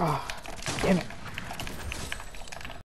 Ah, damn it.